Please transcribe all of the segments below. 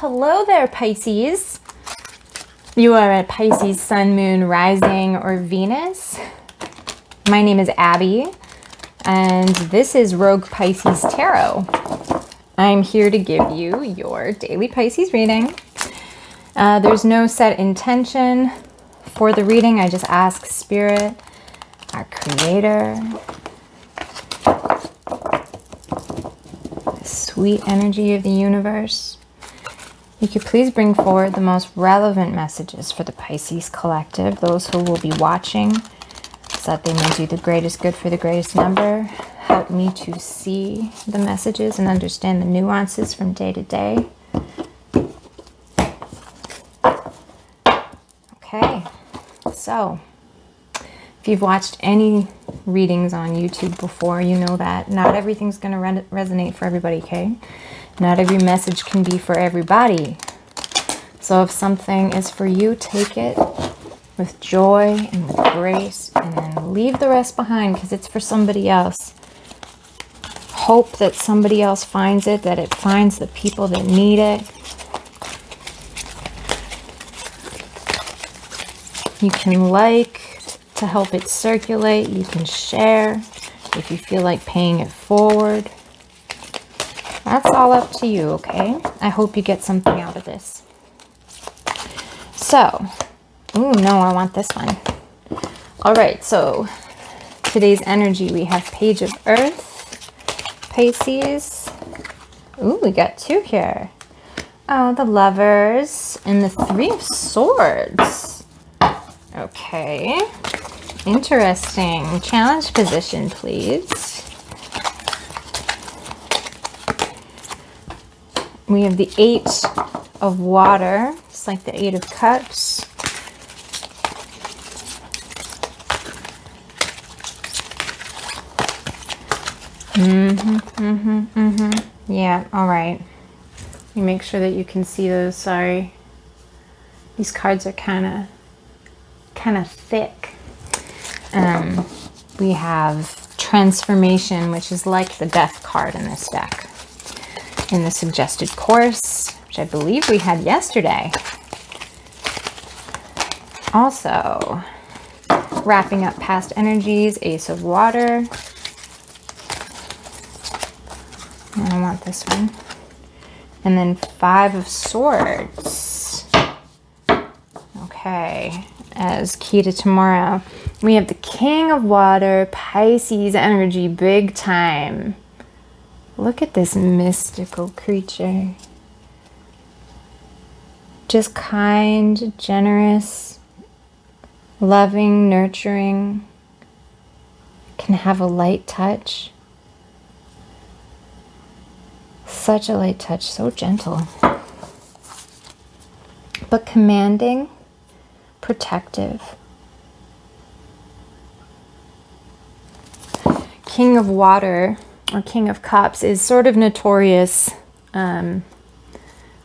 hello there, Pisces. You are a Pisces sun, moon, rising, or Venus. My name is Abbie, and this is Rogue Pisces Tarot. I'm here to give you your daily Pisces reading. Uh, there's no set intention for the reading. I just ask Spirit, our Creator, the sweet energy of the universe. You could please bring forward the most relevant messages for the Pisces collective, those who will be watching, so that they may do the greatest good for the greatest number. Help me to see the messages and understand the nuances from day to day. Okay, so if you've watched any readings on YouTube before, you know that not everything's going to re resonate for everybody, okay? Not every message can be for everybody. So if something is for you, take it with joy and with grace and then leave the rest behind because it's for somebody else. Hope that somebody else finds it, that it finds the people that need it. You can like to help it circulate. You can share if you feel like paying it forward. That's all up to you, okay? I hope you get something out of this. So, oh no, I want this one. All right, so today's energy, we have Page of Earth, Pisces. Ooh, we got two here. Oh, the Lovers and the Three of Swords. Okay. Interesting. Challenge position, please. We have the Eight of Water. It's like the Eight of Cups. Mm-hmm, mm-hmm, mm-hmm. Yeah, all right. You make sure that you can see those. Sorry. These cards are kind of kind of thick. Um, we have transformation, which is like the death card in this deck. In the suggested course, which I believe we had yesterday. Also, wrapping up past energies, Ace of Water. And I want this one. And then Five of Swords. Okay, as key to tomorrow. We have the King of Water, Pisces energy, big time. Look at this mystical creature. Just kind, generous, loving, nurturing, can have a light touch. Such a light touch, so gentle. But commanding, protective. King of Water or King of Cups is sort of notorious. Um,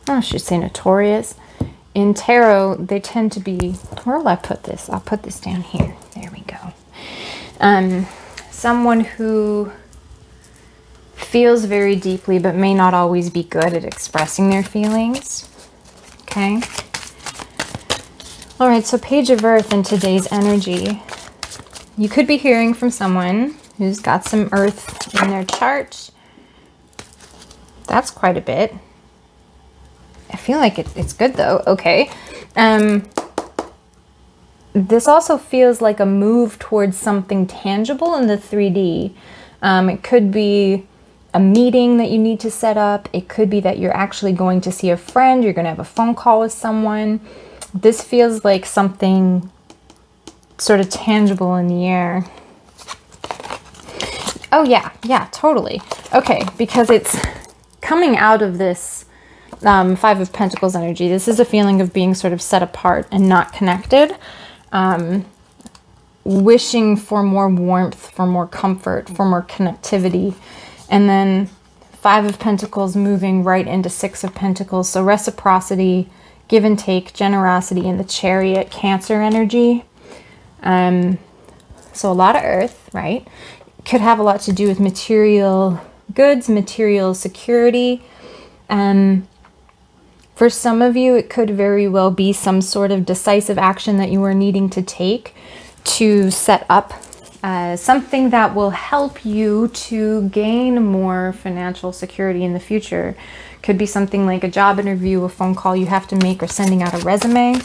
I should say notorious. In tarot, they tend to be, where will I put this? I'll put this down here. There we go. Um, someone who feels very deeply but may not always be good at expressing their feelings. Okay. All right, so Page of Earth in today's energy. You could be hearing from someone who's got some earth in their chart. That's quite a bit. I feel like it, it's good though. Okay. Um, this also feels like a move towards something tangible in the 3D. Um, it could be a meeting that you need to set up. It could be that you're actually going to see a friend. You're going to have a phone call with someone. This feels like something sort of tangible in the air. Oh, yeah, yeah, totally. Okay, because it's coming out of this um, Five of Pentacles energy. This is a feeling of being sort of set apart and not connected. Um, wishing for more warmth, for more comfort, for more connectivity. And then Five of Pentacles moving right into Six of Pentacles. So reciprocity, give and take, generosity, and the Chariot, Cancer energy. Um, so a lot of Earth, right? Could have a lot to do with material goods, material security. Um, For some of you, it could very well be some sort of decisive action that you are needing to take to set up uh, something that will help you to gain more financial security in the future. Could be something like a job interview, a phone call you have to make, or sending out a resume.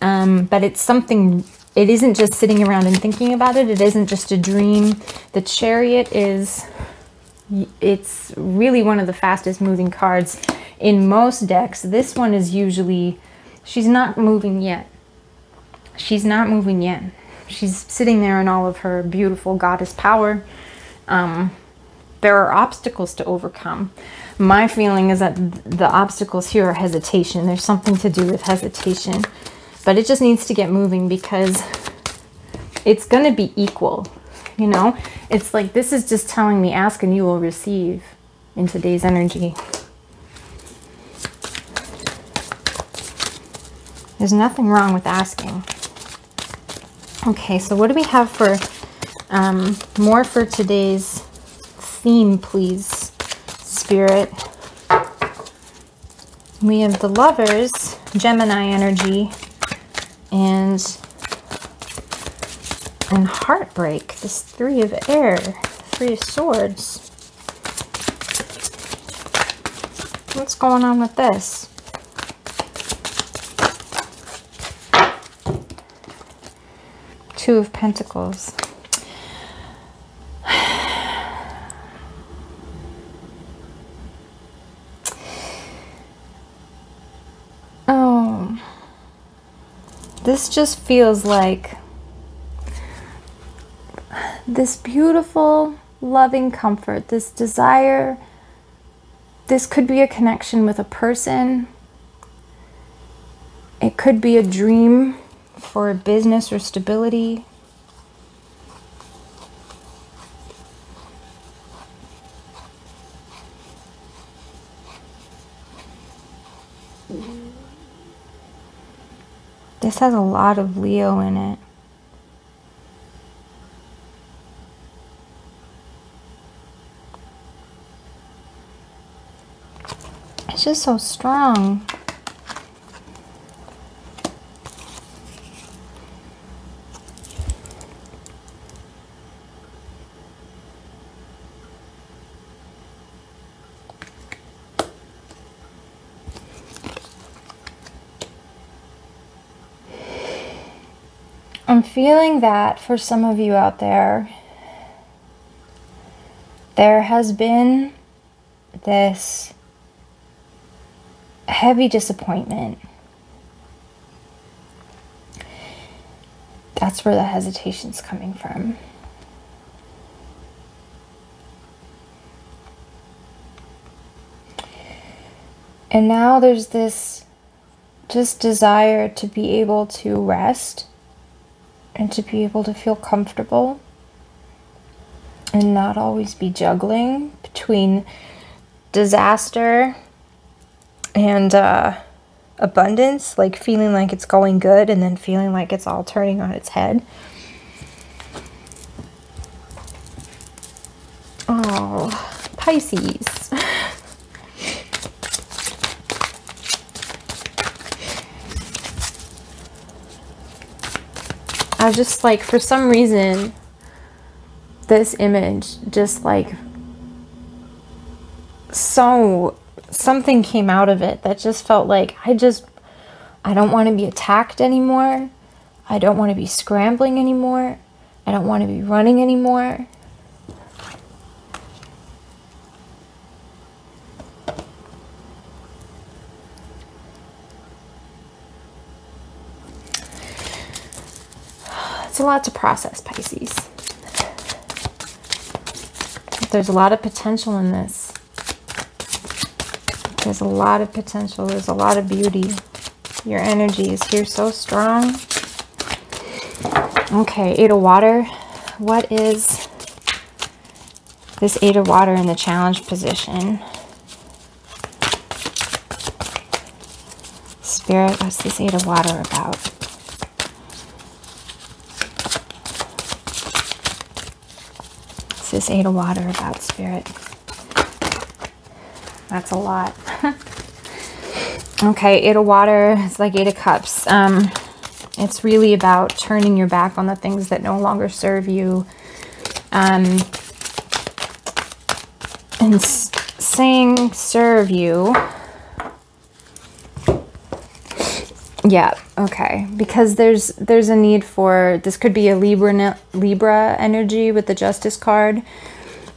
Um, but it's something, it isn't just sitting around and thinking about it. It isn't just a dream. The chariot is, it's really one of the fastest moving cards in most decks. This one is usually, she's not moving yet. She's not moving yet. She's sitting there in all of her beautiful goddess power. Um, there are obstacles to overcome. My feeling is that the obstacles here are hesitation. There's something to do with hesitation. But it just needs to get moving because it's going to be equal. You know, it's like this is just telling me ask and you will receive in today's energy. There's nothing wrong with asking. Okay, so what do we have for um, more for today's theme, please, Spirit? We have the Lovers, Gemini energy, and and heartbreak. This Three of Air, Three of Swords. What's going on with this? Two of Pentacles. This just feels like this beautiful, loving comfort, this desire. This could be a connection with a person. It could be a dream for a business or stability. This has a lot of Leo in it. It's just so strong. I'm feeling that for some of you out there, there has been this heavy disappointment. That's where the hesitation's coming from. And now there's this just desire to be able to rest and to be able to feel comfortable and not always be juggling between disaster and uh, abundance, like feeling like it's going good and then feeling like it's all turning on its head. Oh, Pisces. Just like, for some reason, this image just like so something came out of it that just felt like I just I don't want to be attacked anymore. I don't want to be scrambling anymore. I don't want to be running anymore. A lot to process, Pisces. There's a lot of potential in this. There's a lot of potential. There's a lot of beauty. Your energy is here so strong. Okay, Eight of Water. What is this Eight of Water in the challenge position? Spirit, what's this Eight of Water about? This Eight of Water about, Spirit? That's a lot. Okay, Eight of Water, it's like Eight of Cups. Um, it's really about turning your back on the things that no longer serve you. Um, and saying serve you. Yeah, okay. Because there's there's a need for this could be a Libra Libra energy with the Justice card.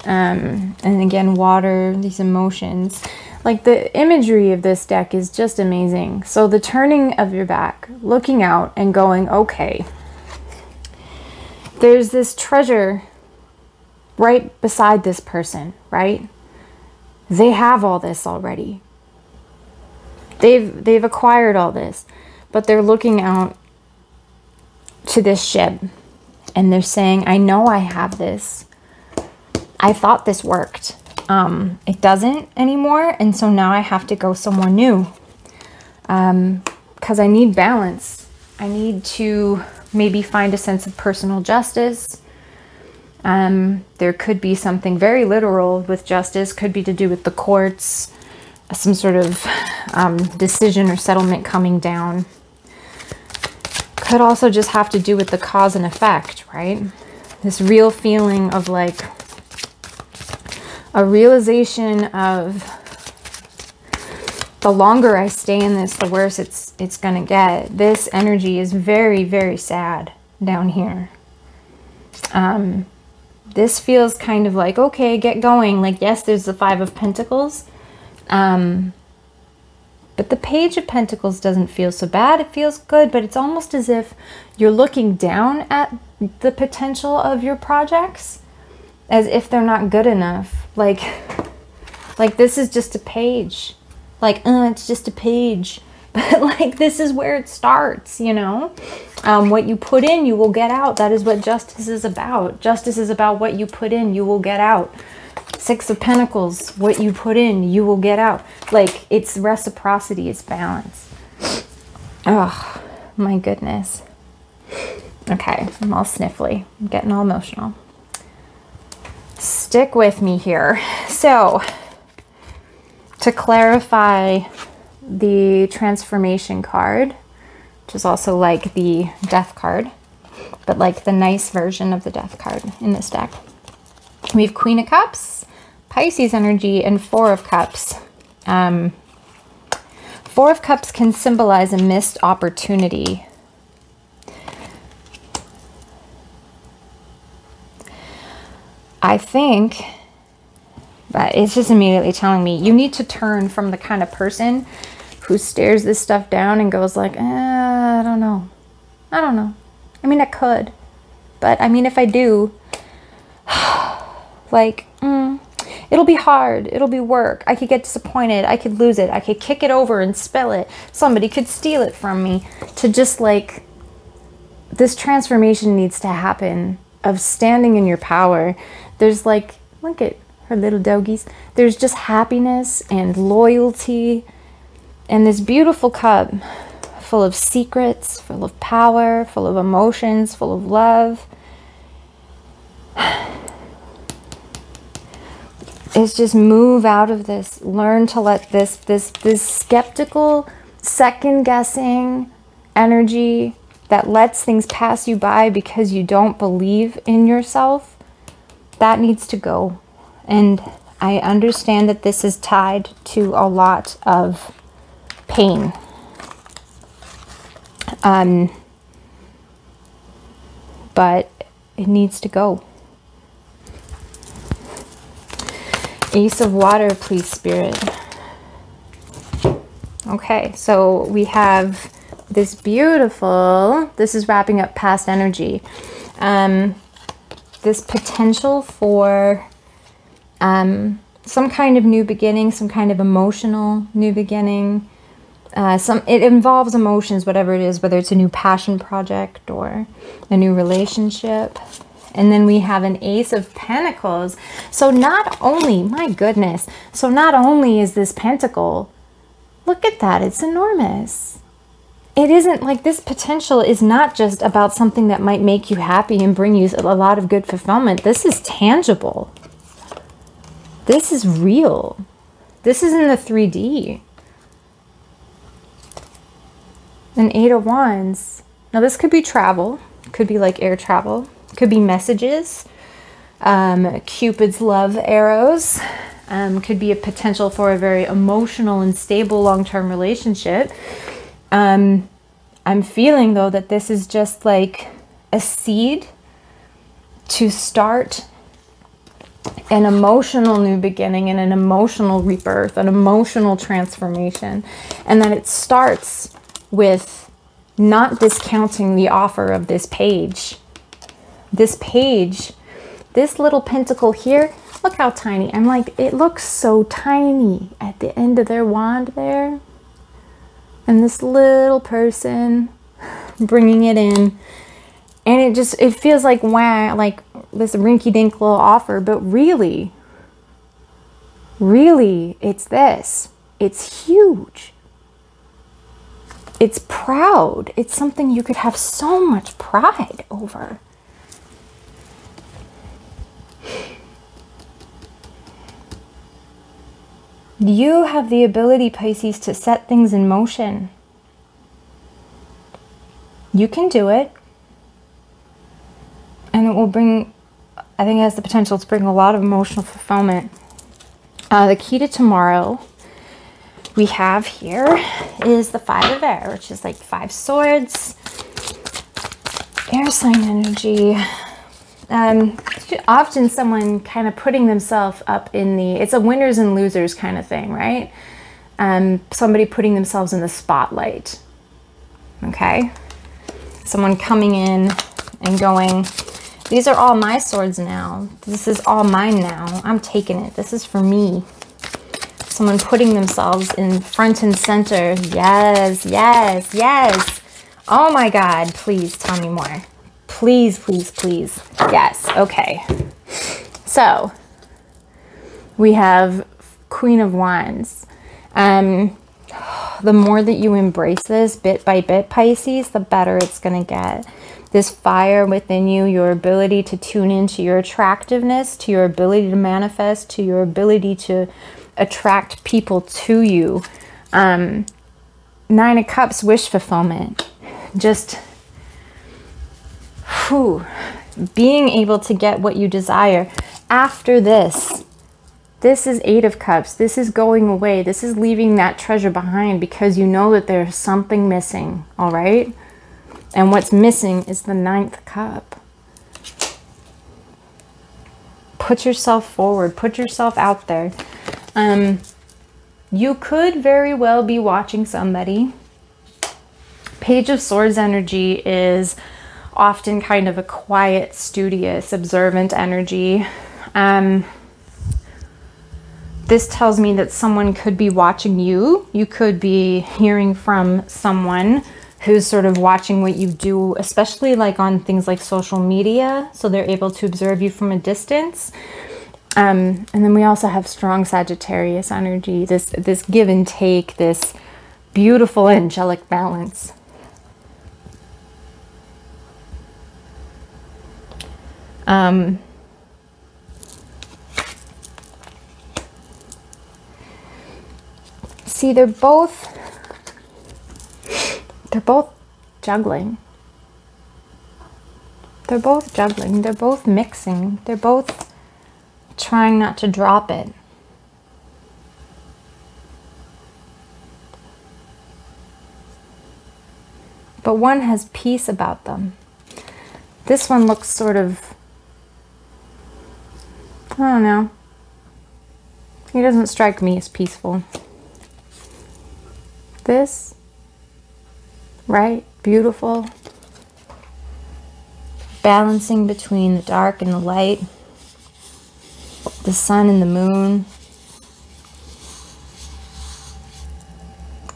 Um, and again, water, these emotions. Like the imagery of this deck is just amazing. So the turning of your back, looking out and going, okay, there's this treasure right beside this person, right? They have all this already. They've they've acquired all this, but they're looking out to this ship and they're saying, "I know I have this. I thought this worked um, it doesn't anymore. And so now I have to go somewhere new because um, I need balance. I need to maybe find a sense of personal justice. Um, there could be something very literal with justice, could be to do with the courts, some sort of um, decision or settlement coming down. Could also just have to do with the cause and effect, right? This real feeling of like, a realization of the longer I stay in this, the worse it's it's to get. This energy is very, very sad down here. Um, this feels kind of like, okay, get going. Like, yes, there's the Five of Pentacles. Um, but the Page of Pentacles doesn't feel so bad. It feels good, but it's almost as if you're looking down at the potential of your projects as if they're not good enough. Like, like this is just a page. Like, uh, it's just a page. But like, this is where it starts, you know? Um, what you put in, you will get out. That is what justice is about. Justice is about what you put in, you will get out. Six of Pentacles, what you put in, you will get out. Like, it's reciprocity, it's balance. Oh, my goodness. Okay, I'm all sniffly. I'm getting all emotional stick with me here. So, to clarify the transformation card, which is also like the death card, but like the nice version of the death card in this deck. We have Queen of Cups, Pisces energy, and Four of Cups. Um, Four of Cups can symbolize a missed opportunity I think but it's just immediately telling me you need to turn from the kind of person who stares this stuff down and goes like, eh, I don't know. I don't know. I mean, I could. But I mean, if I do, like, mm, it'll be hard. It'll be work. I could get disappointed. I could lose it. I could kick it over and spill it. Somebody could steal it from me. To just like, this transformation needs to happen of standing in your power there's like, look at her little doggies. There's just happiness and loyalty and this beautiful cup full of secrets, full of power, full of emotions, full of love. Is just move out of this. Learn to let this this this skeptical, second guessing energy that lets things pass you by because you don't believe in yourself that needs to go. And I understand that this is tied to a lot of pain. Um, but it needs to go. Ace of Water, please, Spirit. Okay, so we have this beautiful, this is wrapping up past energy. Um, this potential for um, some kind of new beginning, some kind of emotional new beginning. Uh, some it involves emotions, whatever it is, whether it's a new passion project or a new relationship. And then we have an Ace of Pentacles. So not only, my goodness, so not only is this pentacle, look at that, it's enormous it isn't like this potential is not just about something that might make you happy and bring you a lot of good fulfillment. This is tangible. This is real. This is in the 3D. An Eight of Wands. Now, this could be travel, could be like air travel, could be messages, um, Cupid's love arrows, um, could be a potential for a very emotional and stable long term relationship. Um, I'm feeling though that this is just like a seed to start an emotional new beginning and an emotional rebirth, an emotional transformation. And that it starts with not discounting the offer of this page. This page, this little pentacle here, look how tiny. I'm like, it looks so tiny at the end of their wand there. And this little person bringing it in. And it just, it feels like, wow, like this rinky dink little offer, but really, really, it's this. It's huge. It's proud. It's something you could have so much pride over. You have the ability, Pisces, to set things in motion. You can do it. And it will bring I think it has the potential to bring a lot of emotional fulfillment. Uh, the key to tomorrow we have here is the Five of Air, which is like five swords, air sign energy. Um, often someone kind of putting themselves up in the, it's a winners and losers kind of thing, right? Um, somebody putting themselves in the spotlight. Okay? Someone coming in and going, these are all my swords now. This is all mine now. I'm taking it. This is for me. Someone putting themselves in front and center. Yes, yes, yes. Oh my God, please tell me more. Please, please, please. Yes, okay. So, we have Queen of Wands. Um, the more that you embrace this bit by bit, Pisces, the better it's going to get this fire within you, your ability to tune into your attractiveness, to your ability to manifest, to your ability to attract people to you. Um, Nine of Cups, wish fulfillment. Just whew, being able to get what you desire. After this, this is Eight of Cups. This is going away. This is leaving that treasure behind because you know that there's something missing, all right? And what's missing is the ninth cup. Put yourself forward, put yourself out there. Um, you could very well be watching somebody. Page of Swords energy is often kind of a quiet, studious, observant energy. Um, this tells me that someone could be watching you. You could be hearing from someone who's sort of watching what you do, especially like on things like social media, so they're able to observe you from a distance. Um, and then we also have strong Sagittarius energy, this this give and take, this beautiful angelic balance. Um, see, they're both they're both juggling. They're both juggling. They're both mixing. They're both trying not to drop it. But one has peace about them. This one looks sort of, I don't know. He doesn't strike me as peaceful. This right? Beautiful. Balancing between the dark and the light, the sun and the moon.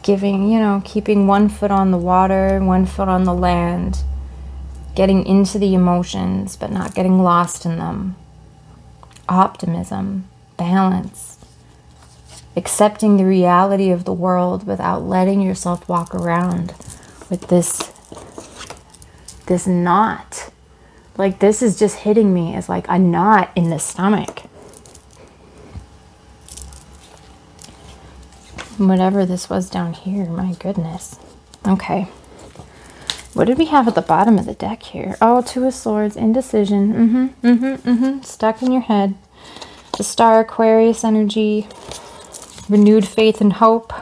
Giving, you know, keeping one foot on the water, one foot on the land. Getting into the emotions, but not getting lost in them. Optimism, balance accepting the reality of the world without letting yourself walk around with this this knot. Like this is just hitting me as like a knot in the stomach. Whatever this was down here, my goodness. Okay. What did we have at the bottom of the deck here? Oh, Two of Swords, indecision. Mm-hmm, mm-hmm, mm-hmm. Stuck in your head. The Star Aquarius energy. Renewed faith and hope.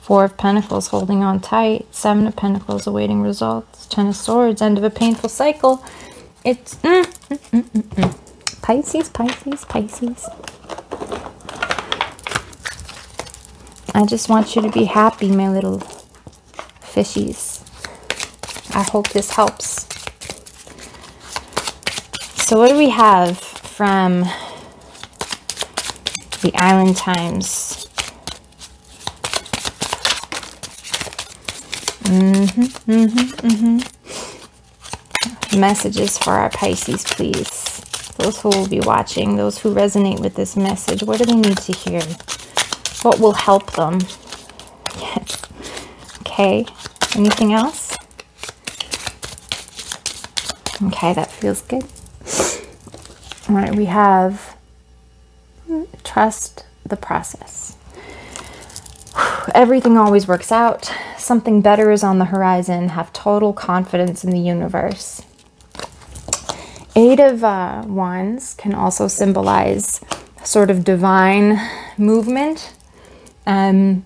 Four of Pentacles holding on tight. Seven of Pentacles awaiting results. Ten of Swords, end of a painful cycle. It's mm, mm, mm, mm, mm. Pisces, Pisces, Pisces. I just want you to be happy, my little fishies. I hope this helps. So what do we have from the Island Times? Mm-hmm, mm-hmm, mm-hmm. Messages for our Pisces, please. Those who will be watching, those who resonate with this message, what do they need to hear? What will help them? Okay. Anything else? Okay, that feels good. All right, we have trust the process. Everything always works out. Something better is on the horizon. Have total confidence in the universe. Eight of uh, Wands can also symbolize sort of divine movement. Um,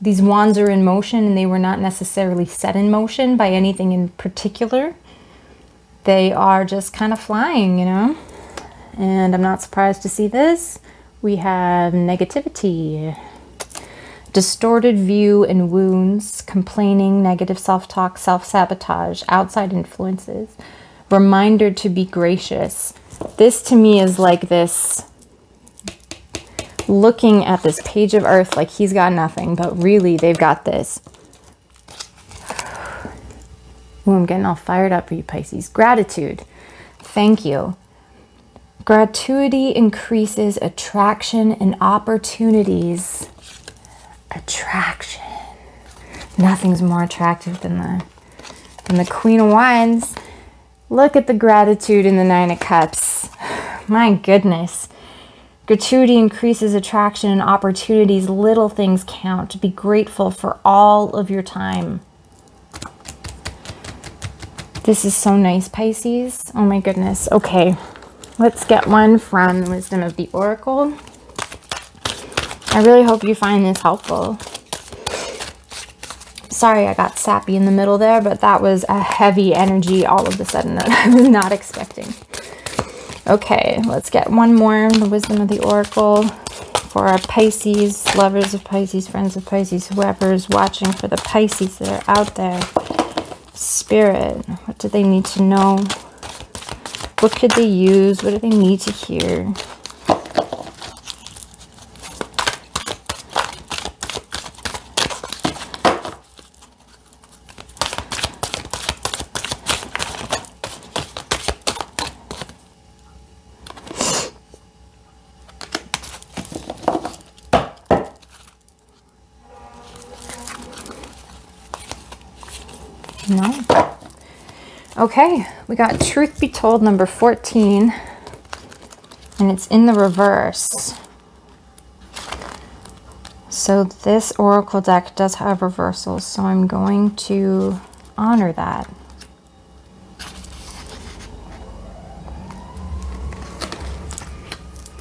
these wands are in motion and they were not necessarily set in motion by anything in particular. They are just kind of flying, you know? And I'm not surprised to see this. We have negativity, distorted view and wounds, complaining, negative self talk, self sabotage, outside influences, reminder to be gracious. This to me is like this looking at this page of earth like he's got nothing, but really they've got this. Ooh, I'm getting all fired up for you, Pisces. Gratitude. Thank you. Gratuity increases attraction and opportunities. Attraction. Nothing's more attractive than the than the Queen of Wands. Look at the gratitude in the Nine of Cups. My goodness. Gratuity increases attraction and opportunities. Little things count. Be grateful for all of your time. This is so nice, Pisces. Oh my goodness. Okay, let's get one from the Wisdom of the Oracle. I really hope you find this helpful. Sorry I got sappy in the middle there, but that was a heavy energy all of a sudden that I was not expecting. Okay, let's get one more. From the Wisdom of the Oracle for our Pisces, lovers of Pisces, friends of Pisces, whoever's watching for the Pisces that are out there. Spirit, what do they need to know? What could they use? What do they need to hear? No. Okay, we got Truth Be Told number 14, and it's in the reverse. So this Oracle deck does have reversals, so I'm going to honor that.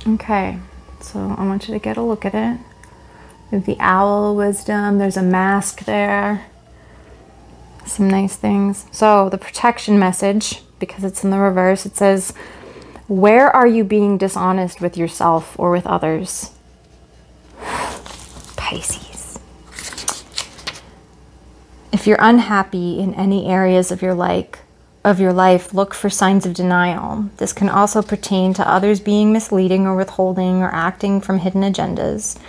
Okay, so I want you to get a look at it. The owl wisdom, there's a mask there some nice things. So the protection message, because it's in the reverse, it says, where are you being dishonest with yourself or with others? Pisces. If you're unhappy in any areas of your life, of your life, look for signs of denial. This can also pertain to others being misleading or withholding or acting from hidden agendas.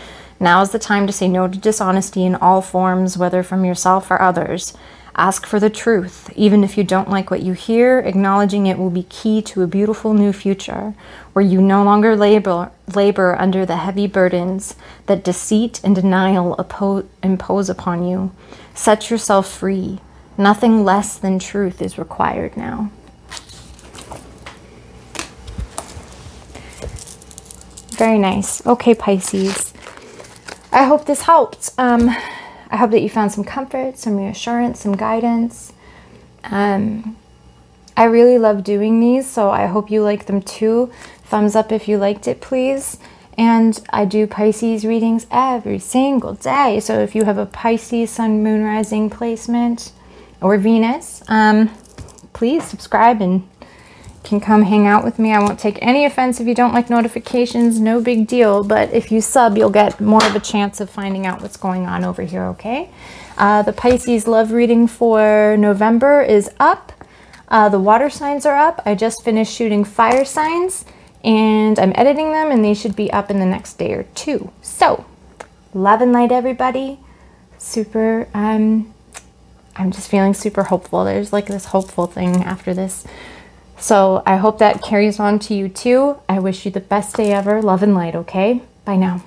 Now is the time to say no to dishonesty in all forms, whether from yourself or others. Ask for the truth. Even if you don't like what you hear, acknowledging it will be key to a beautiful new future where you no longer labor, labor under the heavy burdens that deceit and denial impose upon you. Set yourself free. Nothing less than truth is required now. Very nice. Okay, Pisces. I hope this helped. Um, I hope that you found some comfort, some reassurance, some guidance. Um, I really love doing these, so I hope you like them too. Thumbs up if you liked it, please. And I do Pisces readings every single day. So if you have a Pisces sun, moon, rising placement or Venus, um, please subscribe and can come hang out with me. I won't take any offense if you don't like notifications, no big deal. But if you sub, you'll get more of a chance of finding out what's going on over here, okay? Uh, the Pisces love reading for November is up. Uh, the water signs are up. I just finished shooting fire signs and I'm editing them and they should be up in the next day or two. So, love and light everybody. Super, um, I'm just feeling super hopeful. There's like this hopeful thing after this. So I hope that carries on to you too. I wish you the best day ever. Love and light, okay? Bye now.